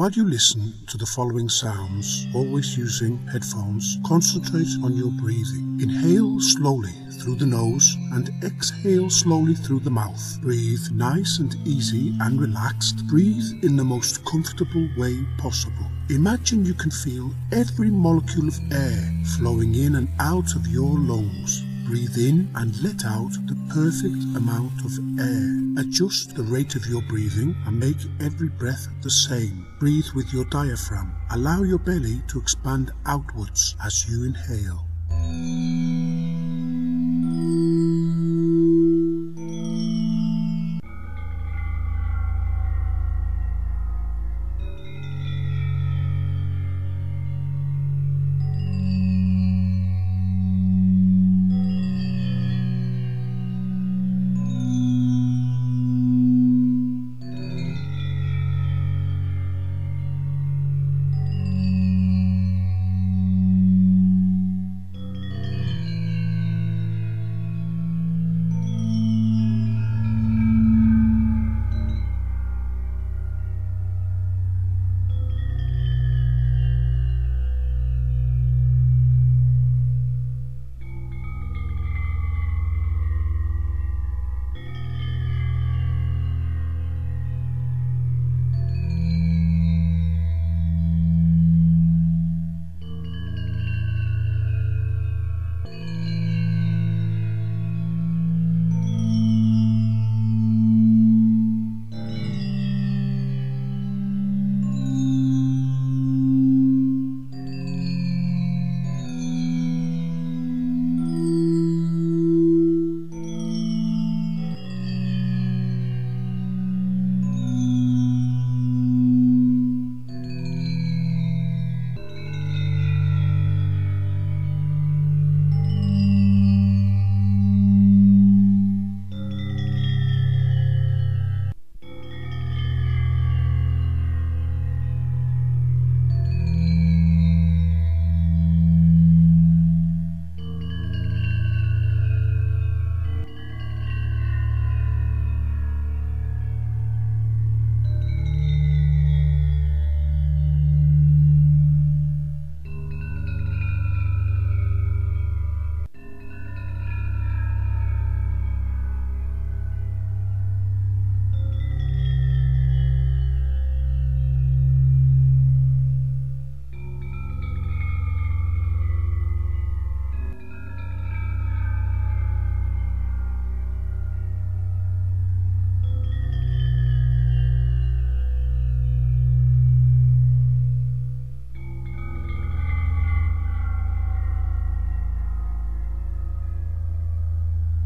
While you listen to the following sounds, always using headphones, concentrate on your breathing. Inhale slowly through the nose and exhale slowly through the mouth. Breathe nice and easy and relaxed. Breathe in the most comfortable way possible. Imagine you can feel every molecule of air flowing in and out of your lungs. Breathe in and let out the perfect amount of air. Adjust the rate of your breathing and make every breath the same. Breathe with your diaphragm. Allow your belly to expand outwards as you inhale.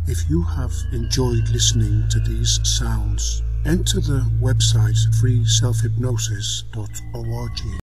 If you have enjoyed listening to these sounds, enter the website freeselfhypnosis.org